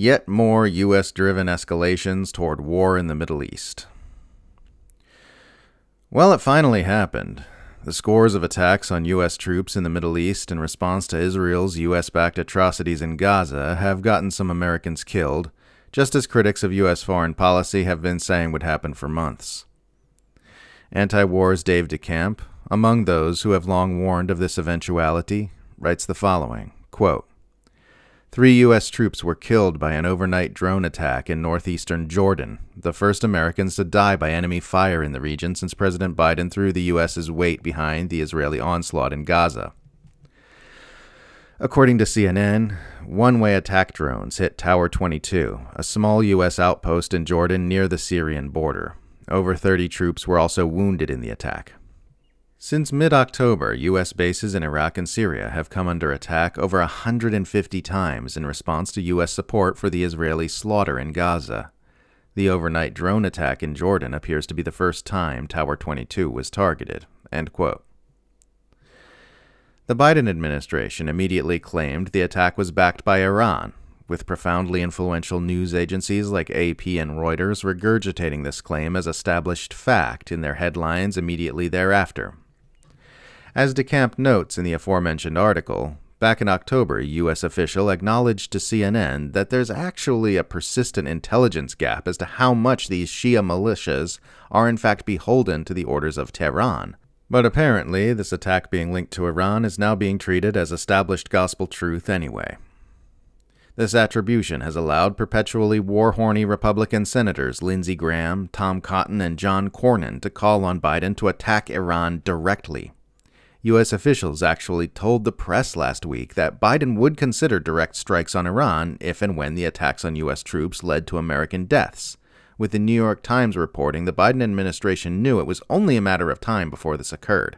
Yet more U.S. driven escalations toward war in the Middle East. Well, it finally happened. The scores of attacks on U.S. troops in the Middle East in response to Israel's U.S. backed atrocities in Gaza have gotten some Americans killed, just as critics of U.S. foreign policy have been saying would happen for months. Anti war's Dave DeCamp, among those who have long warned of this eventuality, writes the following quote, Three U.S. troops were killed by an overnight drone attack in northeastern Jordan, the first Americans to die by enemy fire in the region since President Biden threw the U.S.'s weight behind the Israeli onslaught in Gaza. According to CNN, one way attack drones hit Tower 22, a small U.S. outpost in Jordan near the Syrian border. Over 30 troops were also wounded in the attack. Since mid October, U.S. bases in Iraq and Syria have come under attack over 150 times in response to U.S. support for the Israeli slaughter in Gaza. The overnight drone attack in Jordan appears to be the first time Tower 22 was targeted. The Biden administration immediately claimed the attack was backed by Iran, with profoundly influential news agencies like AP and Reuters regurgitating this claim as established fact in their headlines immediately thereafter. As DeCamp notes in the aforementioned article, back in October, a U.S. official acknowledged to CNN that there's actually a persistent intelligence gap as to how much these Shia militias are in fact beholden to the orders of Tehran. But apparently, this attack being linked to Iran is now being treated as established gospel truth anyway. This attribution has allowed perpetually war horny Republican senators Lindsey Graham, Tom Cotton, and John Cornyn to call on Biden to attack Iran directly. U.S. officials actually told the press last week that Biden would consider direct strikes on Iran if and when the attacks on U.S. troops led to American deaths, with the New York Times reporting the Biden administration knew it was only a matter of time before this occurred.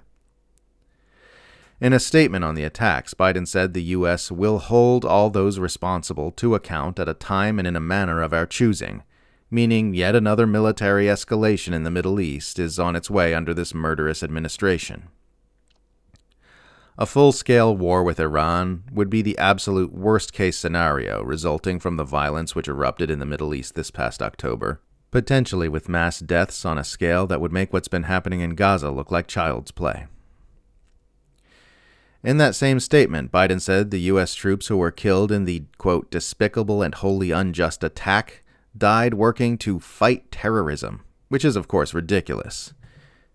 In a statement on the attacks, Biden said the U.S. will hold all those responsible to account at a time and in a manner of our choosing, meaning yet another military escalation in the Middle East is on its way under this murderous administration. A full scale war with Iran would be the absolute worst case scenario resulting from the violence which erupted in the Middle East this past October, potentially with mass deaths on a scale that would make what's been happening in Gaza look like child's play. In that same statement, Biden said the U.S. troops who were killed in the, quote, despicable and wholly unjust attack died working to fight terrorism, which is, of course, ridiculous.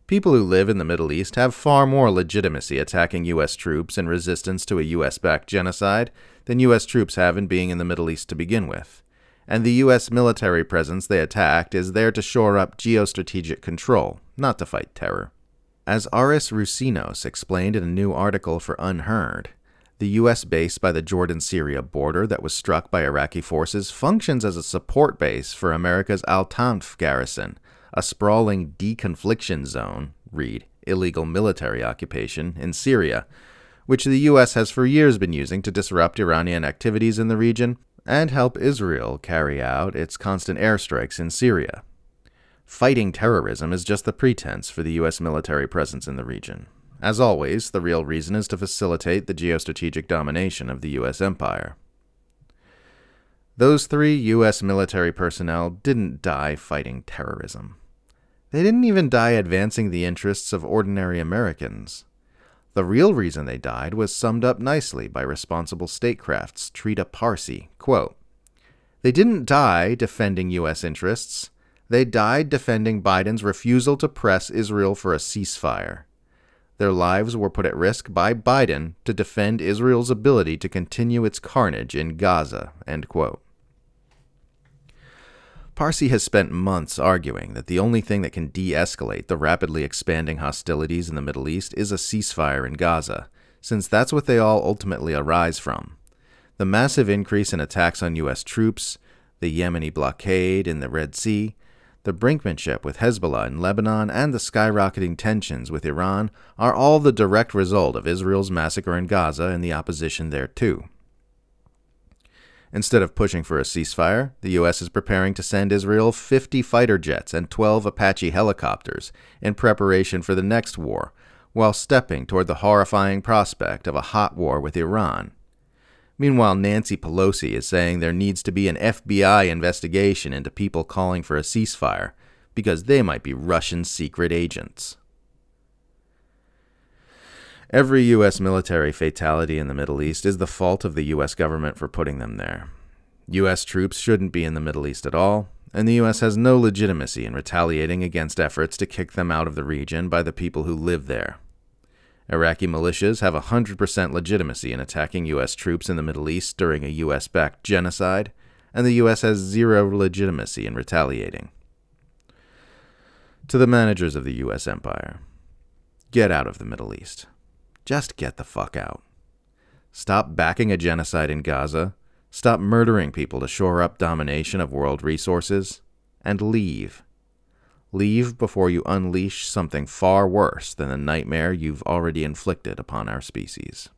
People who live in the Middle East have far more legitimacy attacking U.S. troops in resistance to a U.S. backed genocide than U.S. troops have in being in the Middle East to begin with. And the U.S. military presence they attacked is there to shore up geostrategic control, not to fight terror. As Aris Roussinos explained in a new article for UnHerd, the U.S. base by the Jordan Syria border that was struck by Iraqi forces functions as a support base for America's Al Tanf garrison, a sprawling deconfliction zone, read illegal military occupation, in Syria, which the U.S. has for years been using to disrupt Iranian activities in the region and help Israel carry out its constant airstrikes in Syria. Fighting terrorism is just the pretense for the U.S. military presence in the region. As always, the real reason is to facilitate the geostrategic domination of the U.S. empire. Those three U.S. military personnel didn't die fighting terrorism. They didn't even die advancing the interests of ordinary Americans. The real reason they died was summed up nicely by responsible statecrafts Trita Parsi. Quote, they didn't die defending U.S. interests. They died defending Biden's refusal to press Israel for a ceasefire. Their lives were put at risk by Biden to defend Israel's ability to continue its carnage in Gaza. End quote. Parsi has spent months arguing that the only thing that can de escalate the rapidly expanding hostilities in the Middle East is a ceasefire in Gaza, since that's what they all ultimately arise from. The massive increase in attacks on U.S. troops, the Yemeni blockade in the Red Sea, the brinkmanship with Hezbollah in Lebanon, and the skyrocketing tensions with Iran are all the direct result of Israel's massacre in Gaza and the opposition thereto. Instead of pushing for a ceasefire, the U.S. is preparing to send Israel 50 fighter jets and 12 Apache helicopters in preparation for the next war, while stepping toward the horrifying prospect of a hot war with Iran. Meanwhile, Nancy Pelosi is saying there needs to be an FBI investigation into people calling for a ceasefire because they might be Russian secret agents. Every U.S. military fatality in the Middle East is the fault of the U.S. government for putting them there. U.S. troops shouldn't be in the Middle East at all, and the U.S. has no legitimacy in retaliating against efforts to kick them out of the region by the people who live there. Iraqi militias have 100% legitimacy in attacking U.S. troops in the Middle East during a U.S. backed genocide, and the U.S. has zero legitimacy in retaliating. To the managers of the U.S. empire, get out of the Middle East. Just get the fuck out. Stop backing a genocide in Gaza, stop murdering people to shore up domination of world resources, and leave. Leave before you unleash something far worse than the nightmare you've already inflicted upon our species.